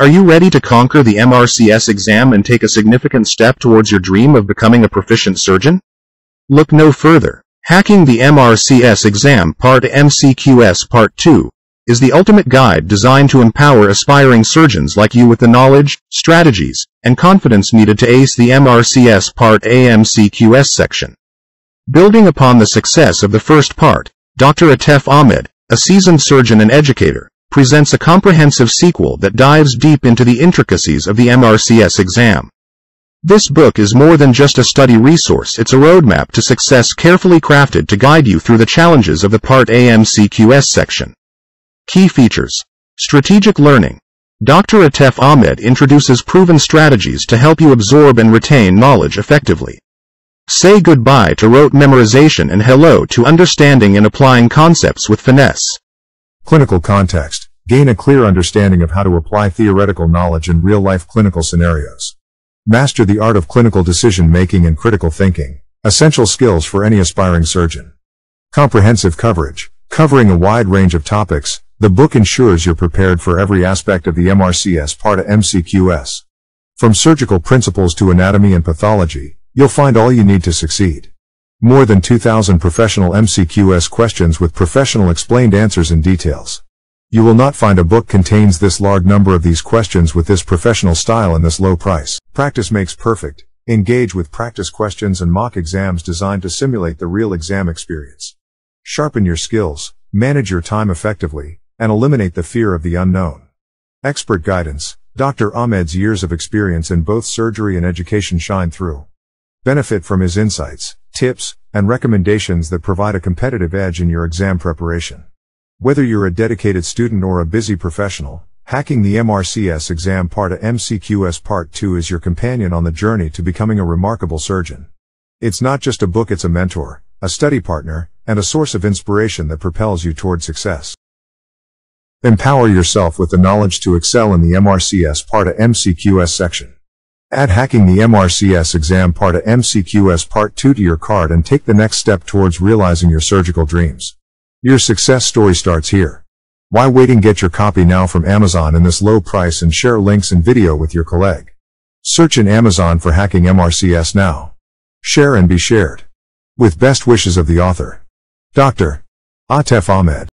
Are you ready to conquer the MRCS exam and take a significant step towards your dream of becoming a proficient surgeon? Look no further. Hacking the MRCS exam Part MCQS Part 2 is the ultimate guide designed to empower aspiring surgeons like you with the knowledge, strategies, and confidence needed to ace the MRCS Part AMCQS section. Building upon the success of the first part, Dr. Atef Ahmed, a seasoned surgeon and educator, presents a comprehensive sequel that dives deep into the intricacies of the MRCS exam. This book is more than just a study resource, it's a roadmap to success carefully crafted to guide you through the challenges of the Part AMCQS section. Key features. Strategic learning. Dr. Atef Ahmed introduces proven strategies to help you absorb and retain knowledge effectively. Say goodbye to rote memorization and hello to understanding and applying concepts with finesse. Clinical context. Gain a clear understanding of how to apply theoretical knowledge in real-life clinical scenarios. Master the art of clinical decision-making and critical thinking, essential skills for any aspiring surgeon. Comprehensive coverage. Covering a wide range of topics, the book ensures you're prepared for every aspect of the MRCS part of MCQS. From surgical principles to anatomy and pathology, you'll find all you need to succeed. More than 2,000 professional MCQS questions with professional explained answers and details. You will not find a book contains this large number of these questions with this professional style and this low price. Practice makes perfect. Engage with practice questions and mock exams designed to simulate the real exam experience. Sharpen your skills, manage your time effectively, and eliminate the fear of the unknown. Expert guidance. Dr. Ahmed's years of experience in both surgery and education shine through. Benefit from his insights tips, and recommendations that provide a competitive edge in your exam preparation. Whether you're a dedicated student or a busy professional, Hacking the MRCS exam part of MCQS Part 2 is your companion on the journey to becoming a remarkable surgeon. It's not just a book, it's a mentor, a study partner, and a source of inspiration that propels you toward success. Empower yourself with the knowledge to excel in the MRCS part of MCQS section. Add hacking the MRCS exam part of MCQS Part 2 to your card and take the next step towards realizing your surgical dreams. Your success story starts here. Why waiting get your copy now from Amazon in this low price and share links and video with your colleague. Search in Amazon for hacking MRCS now. Share and be shared. With best wishes of the author. Dr. Atef Ahmed.